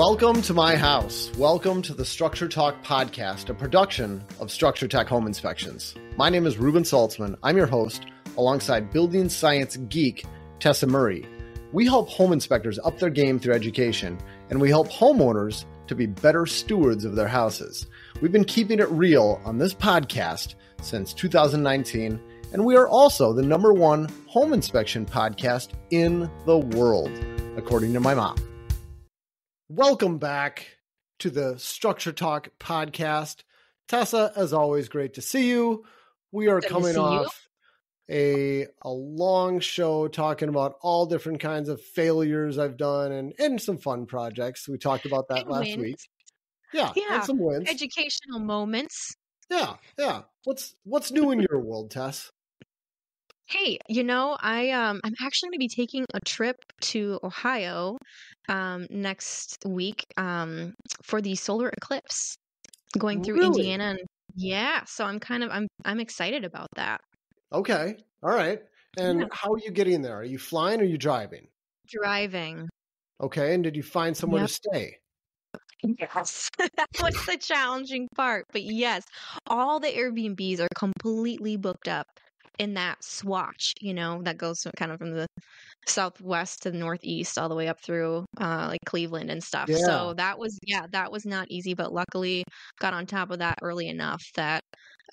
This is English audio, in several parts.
Welcome to my house. Welcome to the Structure Talk podcast, a production of Structure Tech Home Inspections. My name is Reuben Saltzman. I'm your host, alongside building science geek Tessa Murray. We help home inspectors up their game through education, and we help homeowners to be better stewards of their houses. We've been keeping it real on this podcast since 2019, and we are also the number one home inspection podcast in the world, according to my mom. Welcome back to the Structure Talk podcast. Tessa, as always, great to see you. We are Good coming you. off a a long show talking about all different kinds of failures I've done and and some fun projects. We talked about that And last wins. week. Yeah, Yeah. and some wins. Educational moments. yeah, yeah. What's what's new in your world, Tess? Hey, you know, I um I'm actually going to be taking a trip to Ohio um next week um for the solar eclipse going through Really? Indiana and yeah, so I'm kind of I'm I'm excited about that. Okay, all right. And Yeah. how are you getting there? Are you flying or are you driving? Driving. Okay, and did you find somewhere Yep. to stay? Yes. that was the challenging part. But yes, all the Airbnbs are completely booked up in that swatch, you know, that goes kind of from the southwest to the northeast all the way up through uh like Cleveland and stuff. Yeah. So that was yeah, that was not easy, but luckily got on top of that early enough that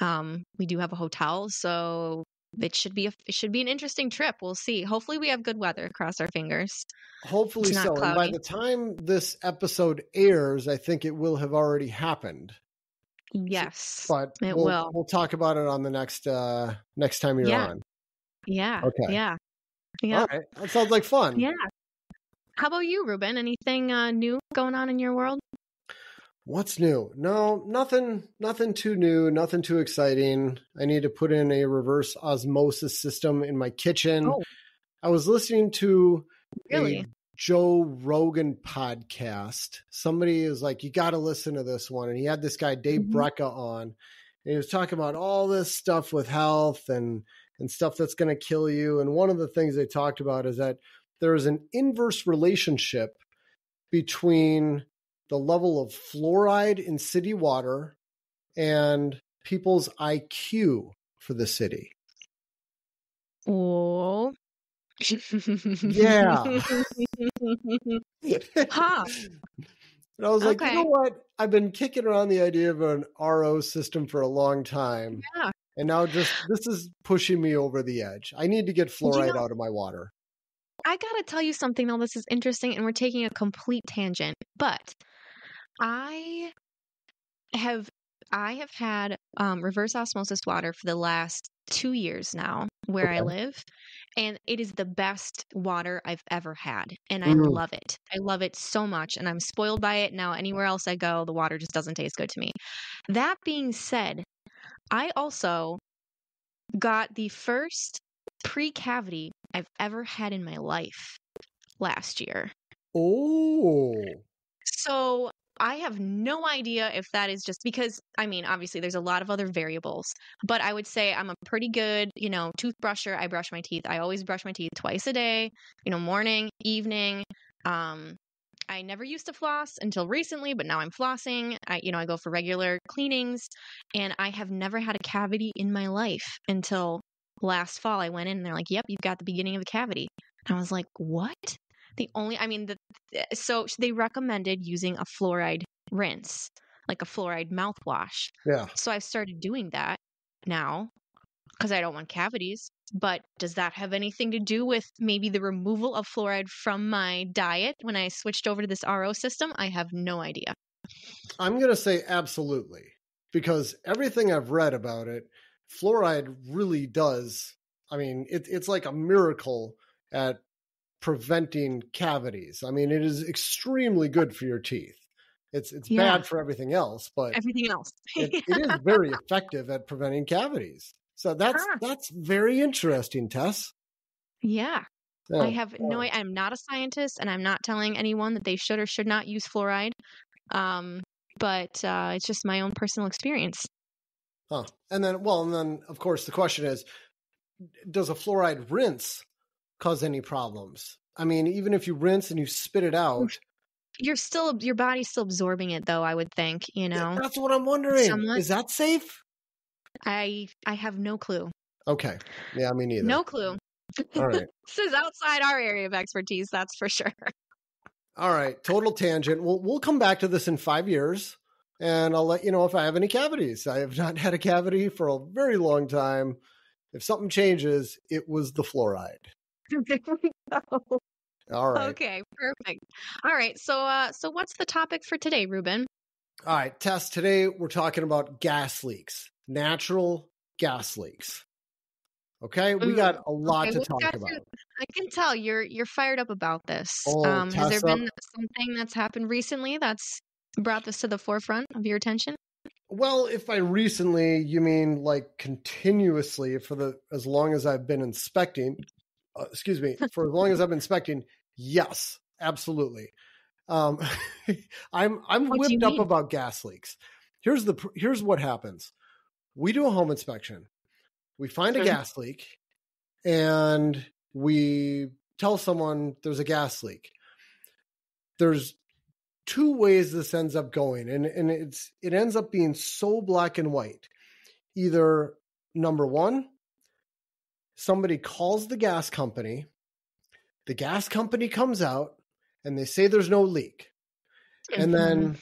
um we do have a hotel, so it should be a, it should be an interesting trip. We'll see. Hopefully we have good weather. Cross our fingers. Hopefully so. And by the time this episode airs, I think it will have already happened. Yes. But It we'll, will. we'll talk about it on the next uh next time you're Yeah. on. Yeah. Okay. Yeah. Yeah. All right. That sounds like fun. Yeah. How about you, Reuben? Anything uh, new going on in your world? What's new? No, nothing nothing too new, nothing too exciting. I need to put in a reverse osmosis system in my kitchen. Oh. I was listening to Really? Joe Rogan podcast. Somebody is like, you got to listen to this one. And he had this guy, Dave Mhm. Brecka, on. And he was talking about all this stuff with health and, and stuff that's going to kill you. And one of the things they talked about is that there is an inverse relationship between the level of fluoride in city water and people's IQ for the city. Oh. Yeah. Huh. And I was like, you know what? I've been kicking around the idea of an RO system for a long time. Yeah. And now just this is pushing me over the edge. I need to get fluoride know- out of my water. I gotta tell you something though. This is interesting, and we're taking a complete tangent. But I have I have had um, reverse osmosis water for the last two years now, where I live, and it is the best water I've ever had, and I Mm. love it. I love it so much, and I'm spoiled by it now. Anywhere else I go, the water just doesn't taste good to me. That being said, I also got the first pre-cavity I've ever had in my life last year. Oh. So I have no idea if that is just because, I mean, obviously there's a lot of other variables, but I would say I'm a pretty good, you know, toothbrusher. I brush my teeth. I always brush my teeth twice a day, you know, morning, evening. Um, I never used to floss until recently, but now I'm flossing. I, you know, I go for regular cleanings, and I have never had a cavity in my life until last fall. I went in and they're like, "Yep, you've got the beginning of a cavity." And I was like, "What?" The only, I mean, the uh, so they recommended using a fluoride rinse, like a fluoride mouthwash. Yeah. So I've started doing that now because I don't want cavities. But does that have anything to do with maybe the removal of fluoride from my diet when I switched over to this RO system? I have no idea. I'm going to say absolutely because everything I've read about it, fluoride really does. I mean, it, it's like a miracle at preventing cavities. I mean, it is extremely good for your teeth. It's it's Yeah. bad for everything else, but Everything else. it, it is very effective at preventing cavities. So that's Huh. that's very interesting, Tess. yeah. Yeah. I have no I- I'm not a scientist and I'm not telling anyone that they should or should not use fluoride. Um, but uh, it's just my own personal experience. Huh. And then, well, and then of course the question is, does a fluoride rinse cause any problems? I mean, even if you rinse and you spit it mm, out, you're still your body's still absorbing it though, I would think, you know. That's what I'm wondering. Somewhat. Is that safe? I I have no clue. Okay. Yeah, me neither. No clue. All right. This is outside our area of expertise, that's for sure. All right. Total tangent. We'll we'll come back to this in five years and I'll let you know if I have any cavities. I have not had a cavity for a very long time. If something changes, it was the fluoride. There we go. All right. Okay, perfect. All right. So uh so what's the topic for today, Reuben? All right, Tess, today we're talking about gas leaks, natural gas leaks. Okay, we Mm, got a lot okay, to talk about. you- I can tell you're you're fired up about this. Oh, um has there been something that's happened recently that's brought this to the forefront of your attention? Well, if by recently you mean like continuously for the as long as I've been inspecting, uh, excuse me, for as long as I've been inspecting, yes, absolutely. Um, I'm I'm What whipped up mean? about gas leaks. Here's the here's what happens. We do a home inspection. We find a Mhm. gas leak, and we tell someone there's a gas leak. There's two ways this ends up going, and and it's it ends up being so black and white. Either number one, somebody calls the gas company, the gas company comes out, and they say there's no leak, and then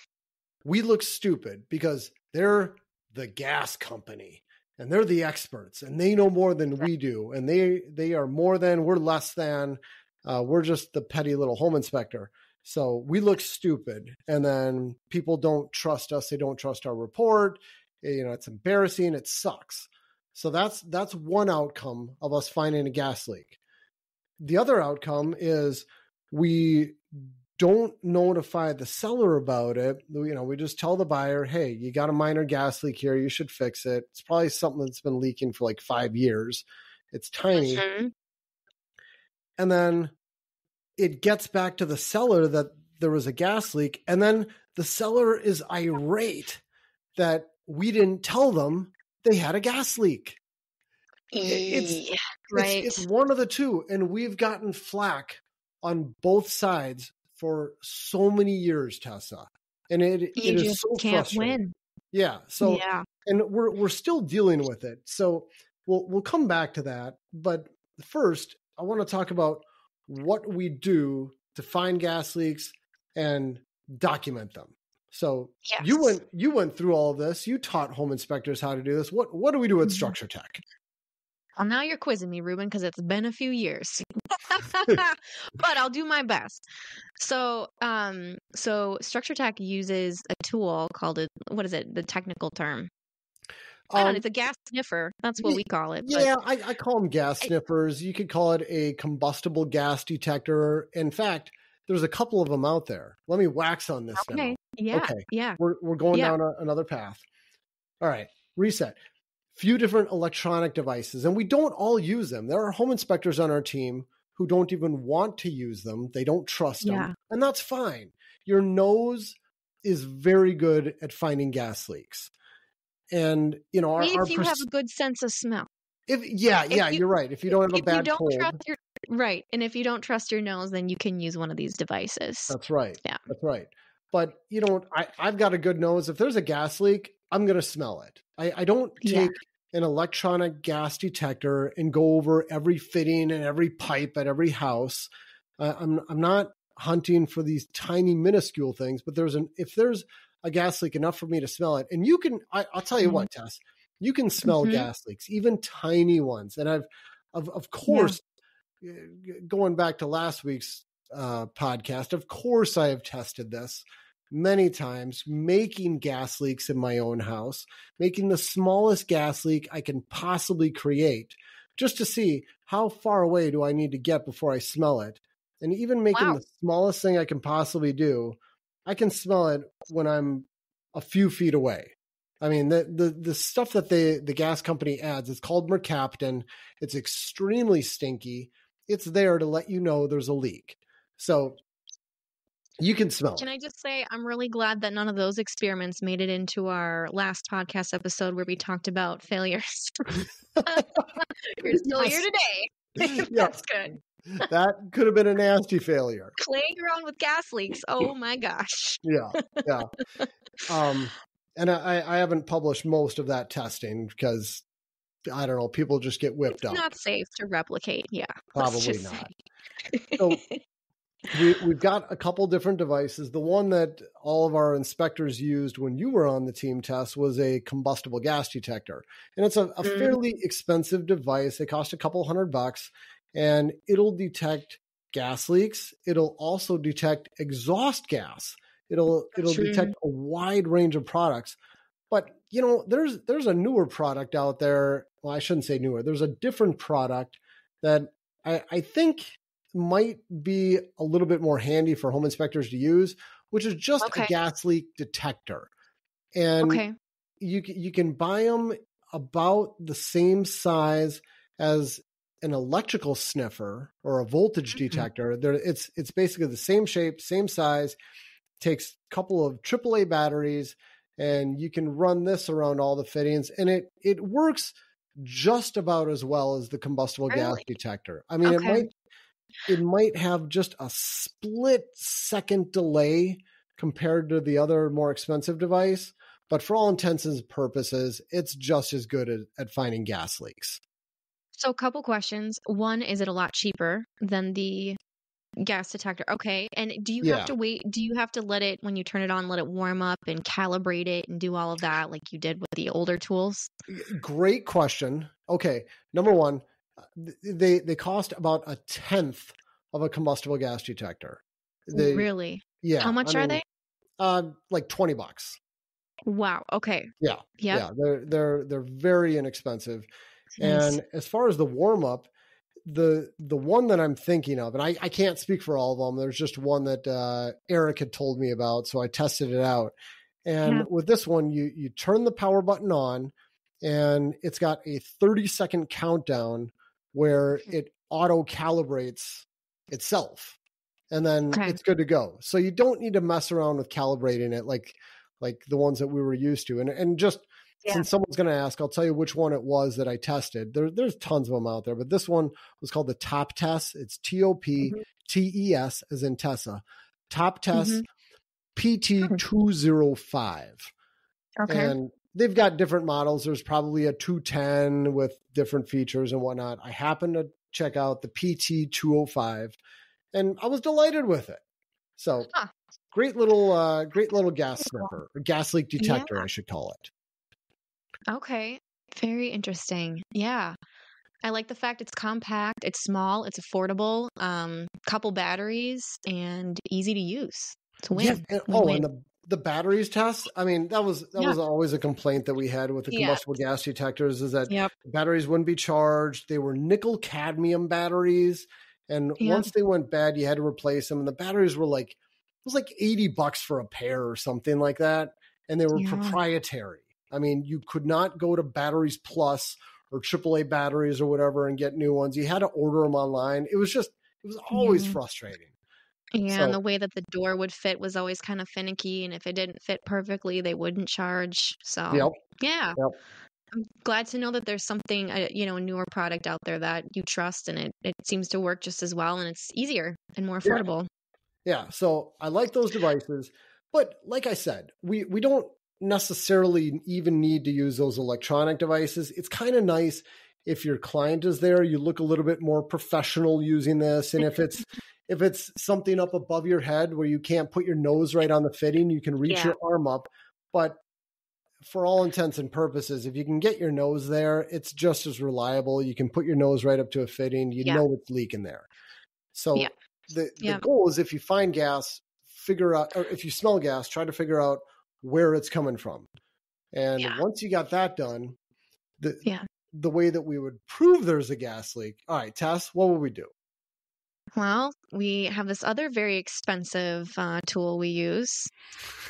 we look stupid because they're the gas company and they're the experts and they know more than we do and they they are more than we're less than uh, we're just the petty little home inspector. So we look stupid and then people don't trust us they don't trust our report you know it's embarrassing it sucks so that's that's one outcome of us finding a gas leak the other outcome is we don't notify the seller about it. You know, we just tell the buyer, hey, you got a minor gas leak here. You should fix it. It's probably something that's been leaking for like five years. It's tiny. Mhm. And then it gets back to the seller that there was a gas leak. And then the seller is irate that we didn't tell them they had a gas leak. it's- Yeah, It's- right. It's, one of the two. And we've gotten flack on both sides for so many years, Tessa. And it, you it is just so can't frustrating. win. Yeah. So yeah. and we're we're still dealing with it. So we'll we'll come back to that. But first, I want to talk about what we do to find gas leaks and document them. So Yes. you went you went through all of this. You taught home inspectors how to do this. What what do we do at Mhm. Structure Tech? Well, now you're quizzing me, Reuben, because it's been a few years. but I'll do my best. So, um, so Structure Tech uses a tool called a what is it? The technical term. I know. Um, It's a gas sniffer. That's what we call it. Yeah, I, I call them gas I- sniffers. You could call it a combustible gas detector. In fact, there's a couple of them out there. Let me wax on this now. Okay. Yeah. Okay. Yeah. we're we're going Yeah. down a, another path. All right, reset. Few different electronic devices, and we don't all use them. There are home inspectors on our team who don't even want to use them. They don't trust Yeah. them, and that's fine. Your nose is very good at finding gas leaks, and you know our, if our you pers- have a good sense of smell. if yeah if yeah you- are right. If you don't have a bad don't cold, trust your right, and if you don't trust your nose, then you can use one of these devices. That's right. Yeah. That's right. But you know, I, I've got a good nose. If there's a gas leak, I'm gonna smell it. I, I don't Yeah. take an electronic gas detector and go over every fitting and every pipe at every house. Uh, I'm I'm not hunting for these tiny minuscule things, but there's an if there's a gas leak enough for me to smell it, and you can I, I'll tell you Mhm. what, Tess, you can smell Mhm. gas leaks, even tiny ones. And I've of of course going back to last week's uh, podcast, of course I have tested this many times, making gas leaks in my own house, making the smallest gas leak I can possibly create, just to see how far away do I need to get before I smell it. And even making Wow. the smallest thing I can possibly do, I can smell it when I'm a few feet away. I mean, the the the stuff that they the gas company adds, it's called mercaptan. It's extremely stinky. It's there to let you know there's a leak. So you can smell Can. I just say I'm really glad that none of those experiments made it into our last podcast episode where we talked about failures. You're still here Yes. today. Yeah. That's good. that could have been a nasty failure. Playing around with gas leaks. Oh my gosh. Yeah, yeah. Um, and I, I haven't published most of that testing because I don't know, people just get whipped it's up. Not safe to replicate. Yeah, probably not. so we, we've got a couple different devices. The one that all of our inspectors used when you were on the team test was a combustible gas detector. And it's a, a mm. fairly expensive device. It cost a couple hundred bucks and it'll detect gas leaks. It'll also detect exhaust gas. It'll it'll True. detect a wide range of products. But you know, there's there's a newer product out there. Well, I shouldn't say newer. There's a different product that I, I think might be a little bit more handy for home inspectors to use, which is just okay. a gas leak detector. And okay. you you can buy them about the same size as an electrical sniffer or a voltage mm-hmm. detector. There, it's it's basically the same shape, same size. Takes a couple of AAA batteries, and you can run this around all the fittings, and it it works just about as well as the combustible really? gas detector. I mean, okay. it might it might have just a split second delay compared to the other more expensive device, but for all intents and purposes, it's just as good at, at finding gas leaks. So, a couple questions. One, is it a lot cheaper than the gas detector? Okay. And do you yeah. have to wait? Do you have to let it, when you turn it on, let it warm up and calibrate it and do all of that like you did with the older tools? Great question. Okay. Number one, they they cost about a tenth of a combustible gas detector. They, really? Yeah. How much I are mean, they? Uh, like twenty bucks. Wow. Okay. Yeah. Yep. Yeah. They're they're they're very inexpensive. Nice. And as far as the warm up, the the one that I'm thinking of, and I, I can't speak for all of them. There's just one that uh, Eric had told me about, so I tested it out. And yeah. with this one, you you turn the power button on, and it's got a 30 second countdown where hmm. it auto calibrates itself and then okay. it's good to go. So you don't need to mess around with calibrating it like like the ones that we were used to. And and just yeah. since someone's going to ask, I'll tell you which one it was that I tested. There, there's tons of them out there, but this one was called the TopTes. It's T O P T E S as in Tessa. TopTes mm-hmm. PT two zero five. Okay. And they've got different models. There's probably a 210 with different features and whatnot. I happened to check out the PT 205 and I was delighted with it. So huh. great little, uh, great little gas sniffer or gas leak detector, yeah. I should call it. Okay. Very interesting. Yeah. I like the fact it's compact, it's small, it's affordable, um, couple batteries, and easy to use. It's a win. Yeah, and, oh, win. and the the batteries test i mean that was that yeah. was always a complaint that we had with the combustible yeah. gas detectors is that yep. batteries wouldn't be charged they were nickel cadmium batteries and yep. once they went bad you had to replace them and the batteries were like it was like 80 bucks for a pair or something like that and they were yeah. proprietary i mean you could not go to batteries plus or aaa batteries or whatever and get new ones you had to order them online it was just it was always frustrating yeah, so, and the way that the door would fit was always kind of finicky, and if it didn't fit perfectly, they wouldn't charge. So, yep, yeah, yep. I'm glad to know that there's something, uh, you know, a newer product out there that you trust, and it it seems to work just as well, and it's easier and more affordable. Yeah, yeah. so I like those devices, but like I said, we we don't necessarily even need to use those electronic devices. It's kind of nice if your client is there, you look a little bit more professional using this, and if it's if it's something up above your head where you can't put your nose right on the fitting, you can reach yeah. your arm up. But for all intents and purposes, if you can get your nose there, it's just as reliable. You can put your nose right up to a fitting, you yeah. know it's leaking there. So yeah. the, the goal is if you find gas, figure out, or if you smell gas, try to figure out where it's coming from. And once you got that done, the, yeah. the way that we would prove there's a gas leak, all right, Tess, what would we do? Well, we have this other very expensive uh, tool we use,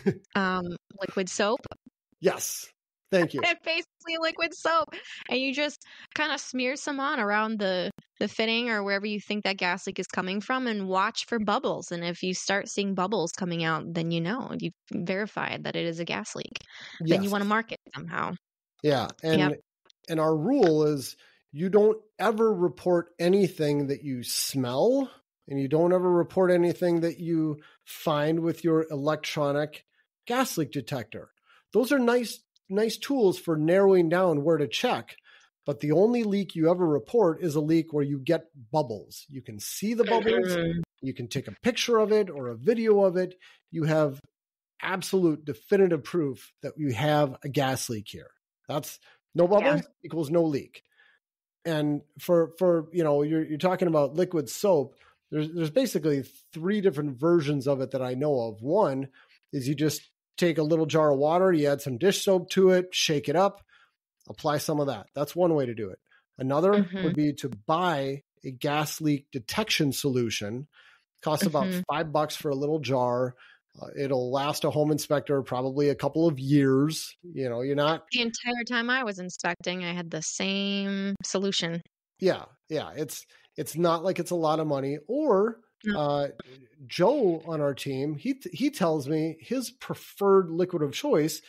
um, liquid soap. Yes. Thank you. It's basically liquid soap, and you just kind of smear some on around the the fitting or wherever you think that gas leak is coming from, and watch for bubbles. And if you start seeing bubbles coming out, then you know you've verified that it is a gas leak. Yes. Then you want to mark it somehow. Yeah, and yep. and our rule is you don't ever report anything that you smell and you don't ever report anything that you find with your electronic gas leak detector. Those are nice nice tools for narrowing down where to check. But the only leak you ever report is a leak where you get bubbles. You can see the bubbles, Mhm. you can take a picture of it or a video of it. You have absolute definitive proof that you have a gas leak here. That's no bubbles equals no leak. And for for you know you're you're talking about liquid soap. There's there's basically three different versions of it that I know of. One is you just take a little jar of water, you add some dish soap to it, shake it up, apply some of that. That's one way to do it. Another Mhm. would be to buy a gas leak detection solution. Costs about Mhm. five bucks for a little jar. Uh, it'll last a home inspector probably a couple of years. You know, you're not The entire time I was inspecting, I had the same solution. yeah yeah it's it's not like it's a lot of money or. Uh joe on our team he he tells me his preferred liquid of choice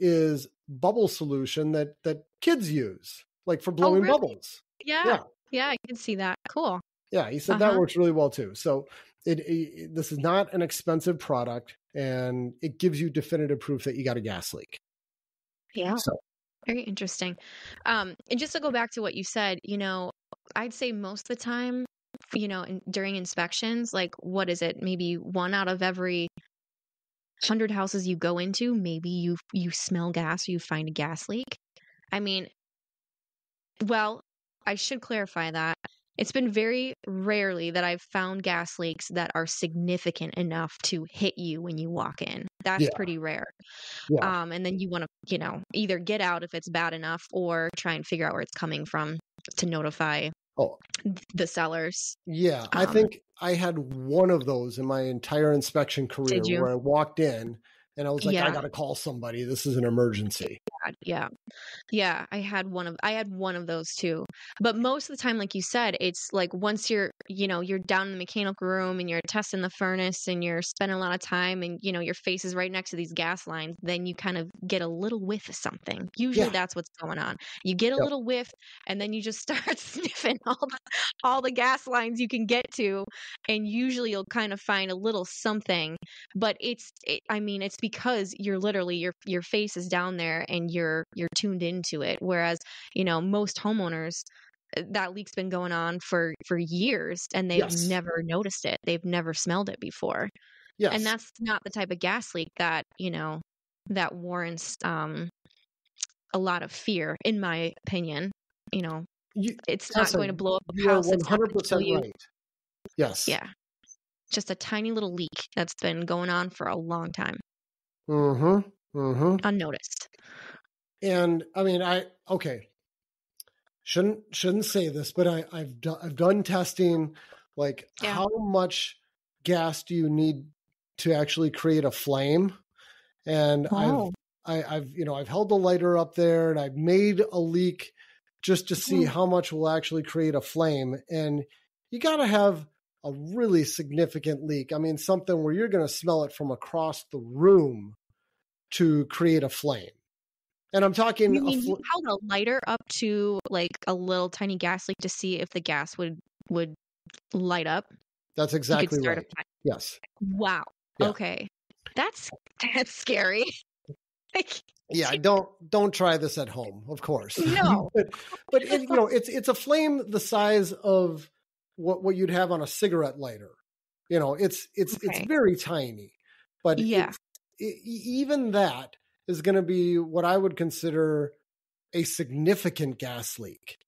is bubble solution that that kids use like for blowing Oh, really? bubbles Yeah. Yeah. Yeah, I can see that. Cool. yeah he said that Uh-huh. works really well too so it, it this is not an expensive product and it gives you definitive proof that you got a gas leak Yeah. so Very interesting. Um, and just to go back to what you said, you know, I'd say most of the time, you know, in, during inspections, like what is it? Maybe one out of every hundred houses you go into, maybe you you smell gas or you find a gas leak. I mean, well, I should clarify that. It's been very rarely that I've found gas leaks that are significant enough to hit you when you walk in. That's Yeah. pretty rare. yeah Um, and then you want to, you know, either get out if it's bad enough or try and figure out where it's coming from to notify oh the sellers. Yeah, I Um, think I had one of those in my entire inspection career where I walked in and I was like, I got to call somebody. This is an emergency. God, Yeah. Yeah, I had one of I had one of those too. But most of the time like you said, it's like once you're, you know, you're down in the mechanical room and you're testing the furnace and you're spending a lot of time and you know your face is right next to these gas lines, then you kind of get a little whiff of something. Usually Yeah. that's what's going on. You get a Yep. little whiff and then you just start sniffing all the all the gas lines you can get to and usually you'll kind of find a little something but it's it, i mean it's because you're literally your your face is down there and you're you're tuned into it whereas you know most homeowners uh, that leak's been going on for for years and they've Yes. never noticed it they've never smelled it before Yes. and that's not the type of gas leak that you know that warrants um a lot of fear in my opinion you know you, it's not going to blow up a you house kill 100% you. right. Yes. yeah just a tiny little leak that's been going on for a long time Mm-hmm. Mm-hmm. unnoticed And I mean, I okay. Shouldn't shouldn't say this, but I, I've done I've done testing. Like, Yeah. how much gas do you need to actually create a flame? And Oh. I've I, I've you know I've held the lighter up there and I've made a leak just to see Oh. how much will actually create a flame. And you got to have a really significant leak. I mean, something where you're going to smell it from across the room to create a flame. And I'm talking You a mean fl- you held a lighter up to like a little tiny gas leak to see if the gas would would light up? that's exactly right. Yes. Wow. Yeah. Okay. That's that's scary. like Yeah, don't don't try this at home, of course. No. but but it, you know, it's it's a flame the size of what what you'd have on a cigarette lighter. You know, it's it's Okay. it's very tiny. But Yeah. e- even that is going to be what I would consider a significant gas leak.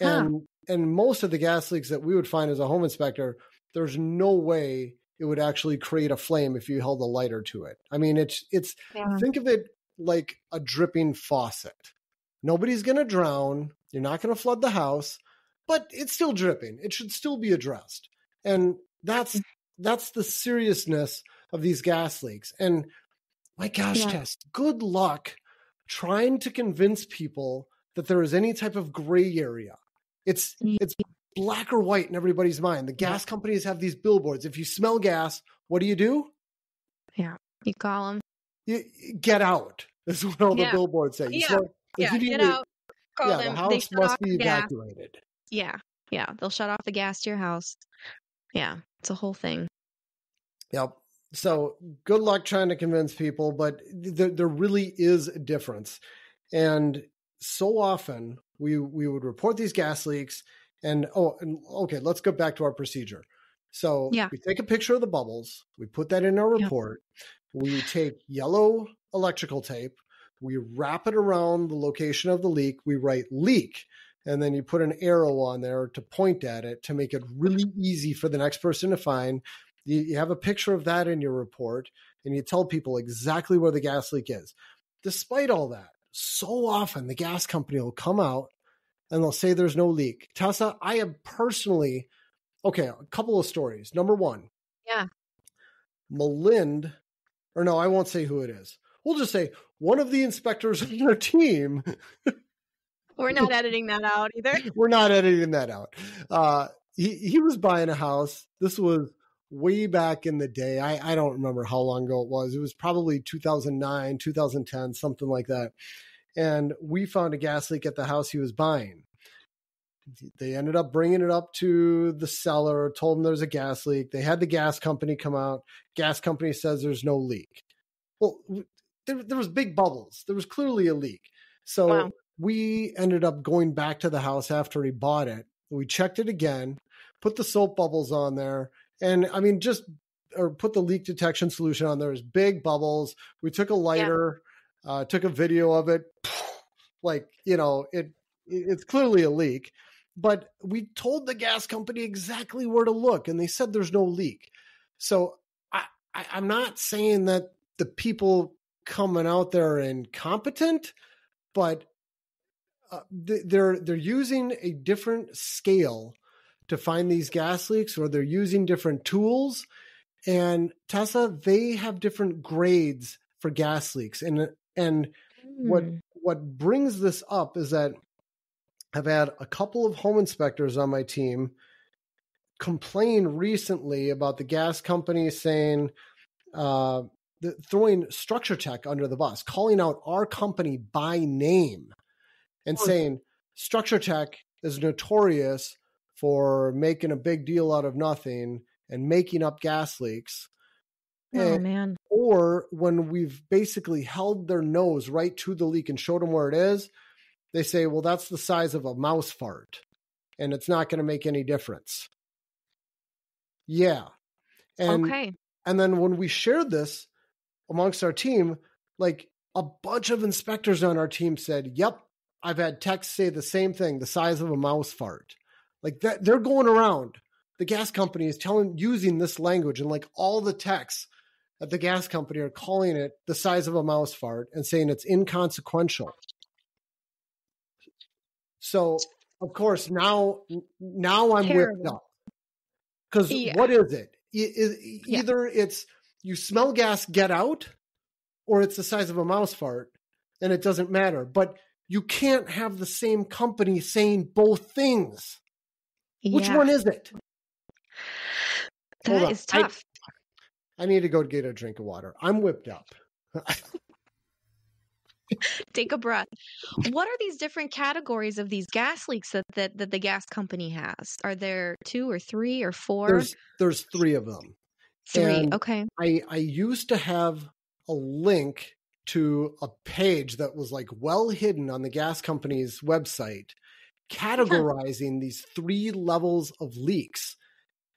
Huh. And and most of the gas leaks that we would find as a home inspector, there's no way it would actually create a flame if you held a lighter to it. I mean, it's it's Yeah. think of it like a dripping faucet. Nobody's going to drown. You're not going to flood the house, but it's still dripping. It should still be addressed. And that's mm. that's the seriousness of these gas leaks. And my gosh, Yeah. Tess, good luck trying to convince people that there is any type of gray area. It's mm. it's black or white in everybody's mind. The gas companies have these billboards. If you smell gas, what do you do? Yeah, you call them. You, get out. Is what all the billboards say. You Yeah. smell- Yeah. you Get out. Call yeah, them. the house must be gas. evacuated. Yeah, yeah. They'll shut off the gas to your house. Yeah, it's a whole thing. Yep. So good luck trying to convince people, but there, there really is a difference. And so often we we would report these gas leaks, and oh, and okay, let's go back to our procedure. So Yeah. we take a picture of the bubbles, we put that in our report. We take yellow electrical tape, we wrap it around the location of the leak, we write leak, and then you put an arrow on there to point at it to make it really easy for the next person to find. You, have a picture of that in your report, and you tell people exactly where the gas leak is. Despite all that, so often the gas company will come out and they'll say there's no leak. Tessa, I have personally, okay, a couple of stories. Number one, Yeah. Malind, or no, I won't say who it is. We'll just say one of the inspectors on our team. We're not editing that out either. We're not editing that out. Uh, he he was buying a house. This was way back in the day. I I don't remember how long ago it was. It was probably 2009, 2010, something like that. And we found a gas leak at the house he was buying. They ended up bringing it up to the seller, told him there's a gas leak. They had the gas company come out. Gas company says there's no leak. Well, there, there was big bubbles. There was clearly a leak. So Wow. We ended up going back to the house after he bought it. We checked it again, put the soap bubbles on there, and I mean, just or put the leak detection solution on there. There's big bubbles. We took a lighter, uh, took a video of it. Like you know, it it's clearly a leak. But we told the gas company exactly where to look, and they said there's no leak. So I, I I'm not saying that the people coming out there are incompetent, but they're they're using a different scale to find these gas leaks, or they're using different tools. And Tessa, they have different grades for gas leaks, and and what Hmm. what brings this up is that I've had a couple of home inspectors on my team complain recently about the gas company saying uh, the, throwing structure tech under the bus, calling out our company by name, and saying structure tech is notorious for making a big deal out of nothing and making up gas leaks. Oh And- man. or when we've basically held their nose right to the leak and showed them where it is, they say, well, that's the size of a mouse fart and it's not going to make any difference. Yeah. And, okay. and then when we shared this amongst our team, like a bunch of inspectors on our team said, yep, I've had texts say the same thing, the size of a mouse fart. Like that, they're going around. The gas company is telling, using this language, and like all the texts at the gas company are calling it the size of a mouse fart and saying it's inconsequential. So, of course, now now I'm whipped up because Yeah. what is it? Yeah. Either it's you smell gas, get out, or it's the size of a mouse fart, and it doesn't matter. But you can't have the same company saying both things. Which one is it? Hold that on. is I- tough. I need to go get a drink of water. I'm whipped up. Take a breath. What are these different categories of these gas leaks that, that, that the gas company has? Are there two or three or four? there's there's three of them. three. and- Okay. I I used to have a link to a page that was like well hidden on the gas company's website categorizing these three levels of leaks.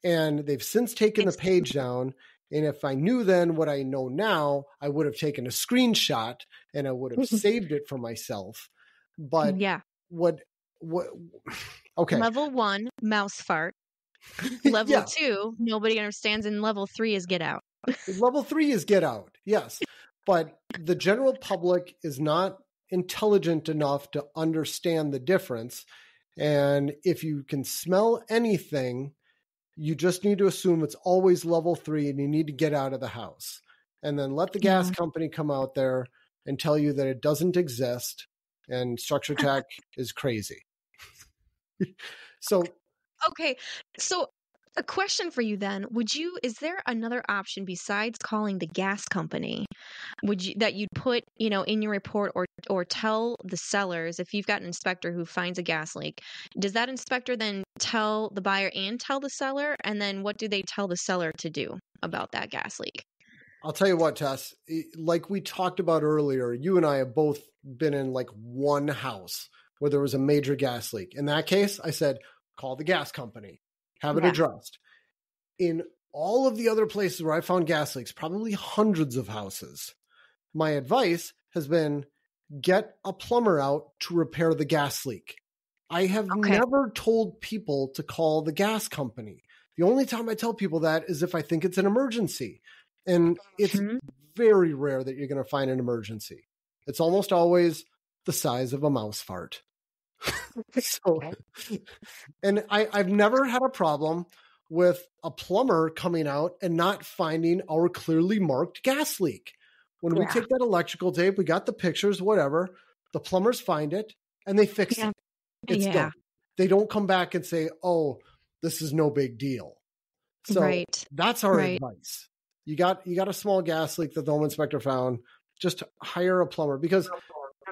And they've since taken the page down. And if I knew then what I know now, I would have taken a screenshot and I would have saved it for myself. But yeah. what what okay. Level one, mouse fart. Level Yeah. two, nobody understands. And level three is get out. Level three is get out, yes. But the general public is not intelligent enough to understand the difference. And if you can smell anything, you just need to assume it's always level three and you need to get out of the house. And then let the gas Yeah. company come out there and tell you that it doesn't exist and structure uh-huh. tech is crazy. so Okay. So a question for you then. Would you is there another option besides calling the gas company would you that you'd put you know in your report or or tell the sellers if you've got an inspector who finds a gas leak does that inspector then tell the buyer and tell the seller and then what do they tell the seller to do about that gas leak I'll tell you what, Tess, like we talked about earlier, you and I have both been in like one house where there was a major gas leak. In that case, I said, call the gas company, have it Yeah. addressed. In all of the other places where I found gas leaks, probably hundreds of houses, my advice has been get a plumber out to repair the gas leak. I have Okay. never told people to call the gas company. The only time I tell people that is if I think it's an emergency. And it's Mhm. very rare that you're going to find an emergency. It's almost always the size of a mouse fart. so, and I, I've never had a problem with a plumber coming out and not finding our clearly marked gas leak. When we take that electrical tape, we got the pictures, whatever. The plumbers find it and they fix Yeah. it. It's Yeah. done. They don't come back and say, "Oh, this is no big deal." So right that's our Right. advice. You got you got a small gas leak that the home inspector found. Just hire a plumber because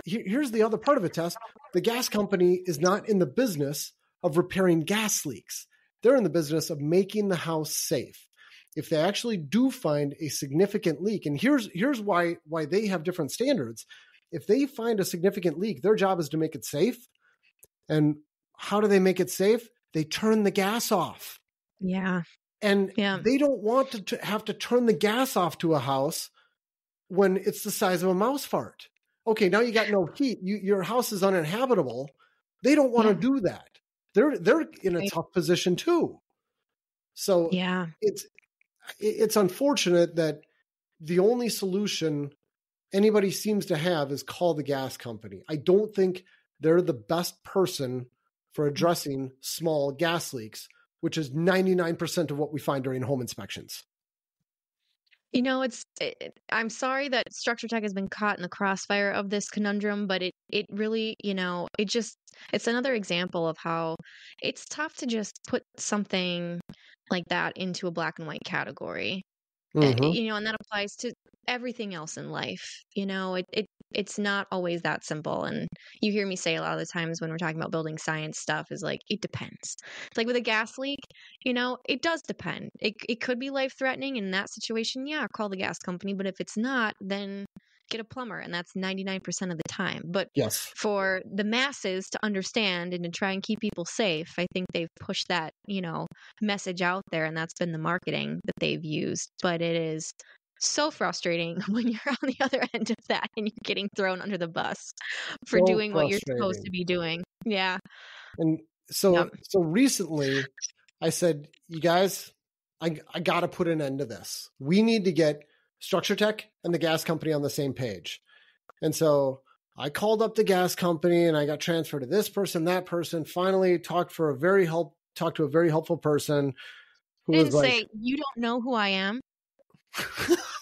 here's the other part of it, Tess. The gas company is not in the business of repairing gas leaks. They're in the business of making the house safe. If they actually do find a significant leak, and here's here's why why they have different standards. If they find a significant leak, their job is to make it safe. And how do they make it safe? They turn the gas off yeah and Yeah. they don't want to t- have to turn the gas off to a house when it's the size of a mouse fart. Okay, now you got no heat. You, your house is uninhabitable. They don't want to Yeah. do that. They're they're in a Right. tough position too. So yeah it's it's unfortunate that the only solution anybody seems to have is call the gas company. I don't think they're the best person for mm. addressing small gas leaks, which is 99% of what we find during home inspections. You know, it's. It, I'm sorry that Structure Tech has been caught in the crossfire of this conundrum, but it it really, you know, it just it's another example of how it's tough to just put something like that into a black and white category. Uh, Mhm. you know, and that applies to everything else in life. You know, it, it it's not always that simple. And you hear me say a lot of the times when we're talking about building science stuff is like it depends. It's like with a gas leak, you know, it does depend. It it could be life threatening in that situation. Yeah, call the gas company. But if it's not, then get a plumber, and that's ninety nine percent of the time. But Yes. for the masses to understand and to try and keep people safe, I think they've pushed that, you know, message out there and that's been the marketing that they've used. But it is so frustrating when you're on the other end of that and you're getting thrown under the bus for So doing what you're supposed to be doing. Yeah. And so Yep. so recently I said, you guys, I I got to put an end to this. We need to get Structure Tech and the gas company on the same page. And so I called up the gas company and I got transferred to this person, that person. Finally, talked for a very help, talked to a very helpful person who Didn't was like, say, you don't know who I am.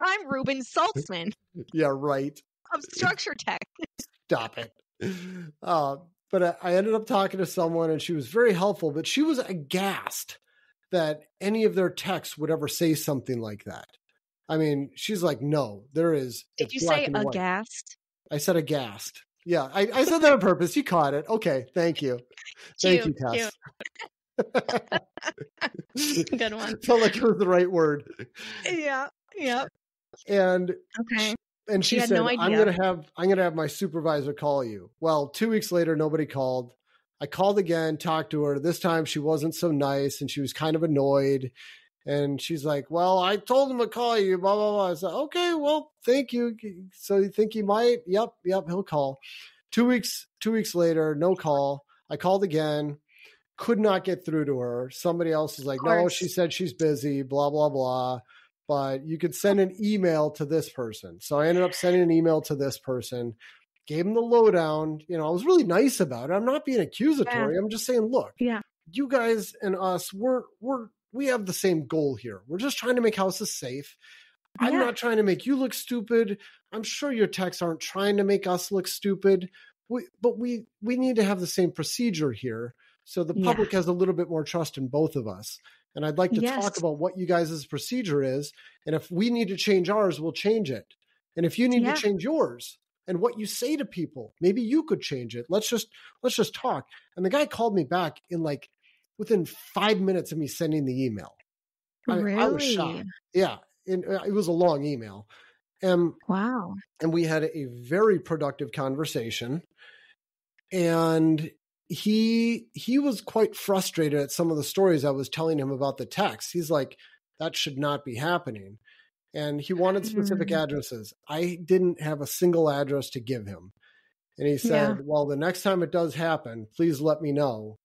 I'm Reuben Saltzman "Yeah, right. of Structure Tech. Stop it." Uh, but I, I ended up talking to someone and she was very helpful, but she was aghast that any of their texts would ever say something like that. I mean, she's like, "No, there is." Did you say aghast? I said aghast. Yeah, I, I said that on purpose. You caught it. Okay, thank you. Thank Cute, you, Tess. Good one. Felt like it was the right word. Yeah. Yep. And Okay. and she, She said, no "I'm gonna have I'm gonna have my supervisor call you." Well, two weeks later, nobody called. I called again, talked to her. This time, she wasn't so nice, and she was kind of annoyed. And she's like, "Well, I told him to call you." Blah blah blah. I said, "Okay, well, thank you." So you think he might? Yep, yep, he'll call. Two weeks two weeks later, no call. I called again, could not get through to her. Somebody else is like, "No, she said she's busy." Blah blah blah but you could send an email to this person. So I ended up sending an email to this person, gave him the lowdown. You know, I was really nice about it. I'm not being accusatory. I'm just saying, look, Yeah. you guys and us, we're we're we have the same goal here. We're just trying to make houses safe. I'm not trying to make you look stupid. I'm sure your texts aren't trying to make us look stupid. We, but we we need to have the same procedure here so the Yeah. public has a little bit more trust in both of us. And I'd like to Yes. talk about what you guys' procedure is. And if we need to change ours, we'll change it. And if you need Yeah. to change yours and what you say to people, maybe you could change it. Let's just let's just talk. And the guy called me back in like within five minutes of me sending the email. Really? I was shocked. Yeah. And uh, it was a long email. And Wow. and we had a very productive conversation and he he was quite frustrated at some of the stories i was telling him about the text. He's like that should not be happening. And he wanted specific Mm. addresses. I didn't have a single address to give him. And he said well the next time it does happen please let me know.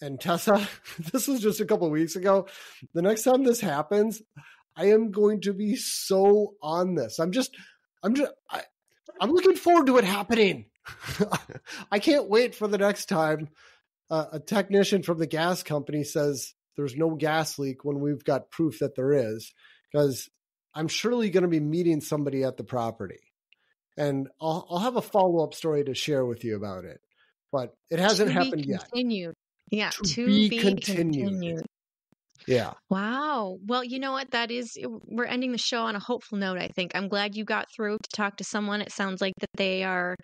And tessa this was just a couple weeks ago. The next time this happens i am going to be so on this. I'm just i'm just I, i'm looking forward to it happening i can't wait for the next time uh, a technician from the gas company says there's no gas leak when we've got proof that there is because i'm surely going to be meeting somebody at the property and I'll, I'll have a follow-up story to share with you about it but it hasn't happened yet Continued. Yeah. To To, be be, continued. continued. yeah Wow. Well, you know what? That is, we're ending the show on a hopeful note, I think. I'm glad you got through to talk to someone. It sounds like that they are,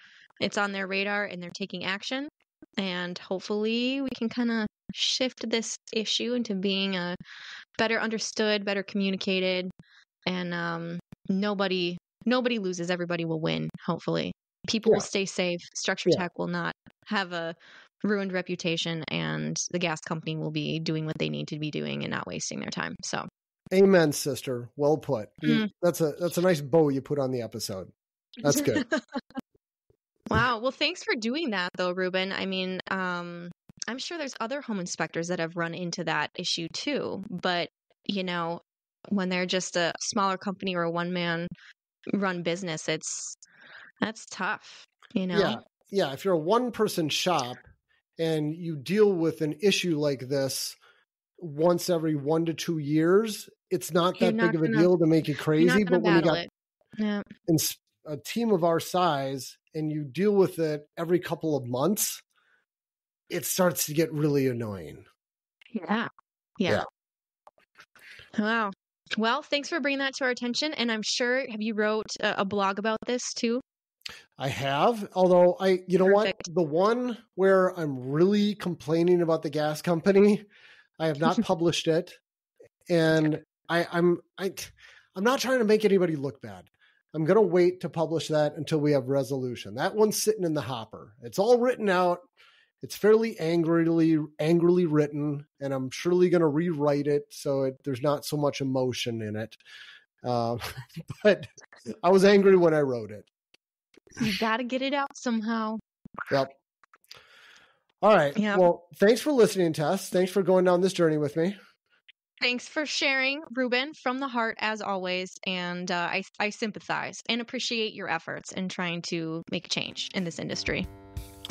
it's on their radar and they're taking action. And hopefully we can kind of shift this issue into being a better understood, better communicated, and um, nobody nobody loses. Everybody will win. Hopefully, people will stay safe. Structure Yeah. Tech will not have a ruined reputation, and the gas company will be doing what they need to be doing and not wasting their time. So, amen sister well put You- Mm. that's a that's a nice bow you put on the episode That's good. wow. Well, thanks for doing that, though, Reuben. I mean, um, I'm sure there's other home inspectors that have run into that issue too. But, you know, when they're just a smaller company or a one man run business, it's that's tough, you know? Yeah. Yeah. If you're a one person shop and you deal with an issue like this once every one to two years, it's not You're that not big of a gonna- deal to make you crazy. But when you got. Yeah. ins- a team of our size and you deal with it every couple of months, it starts to get really annoying. Yeah. Yeah. Wow. Well, thanks for bringing that to our attention. And I'm sure, have you wrote a, a blog about this too? I have, although I, you know Perfect. what, the one where I'm really complaining about the gas company, I have not published it, and I, I'm, I, I'm not trying to make anybody look bad. I'm gonna wait to publish that until we have resolution. That one's sitting in the hopper. It's all written out. It's fairly angrily, angrily written, and I'm surely gonna rewrite it so it, there's not so much emotion in it. Um, but I was angry when I wrote it. You got to get it out somehow. Yep. All right. Yeah. Well, thanks for listening, Tess. Thanks for going down this journey with me. Thanks for sharing, Reuben, from the heart as always. And uh, I, I sympathize and appreciate your efforts in trying to make a change in this industry.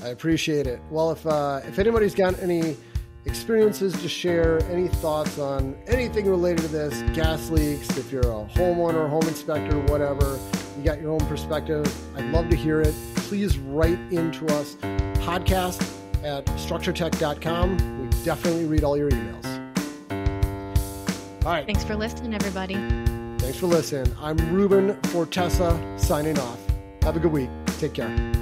I appreciate it. Well, if uh, if anybody's got any experiences to share, any thoughts on anything related to this, gas leaks, if you're a homeowner, home inspector, whatever, you got your own perspective, I'd love to hear it. Please write into us, podcast at structuretech.com. We definitely read all your emails. All right. Thanks for listening, everybody. Thanks for listening. I'm Ruben Fortessa signing off. Have a good week. Take care.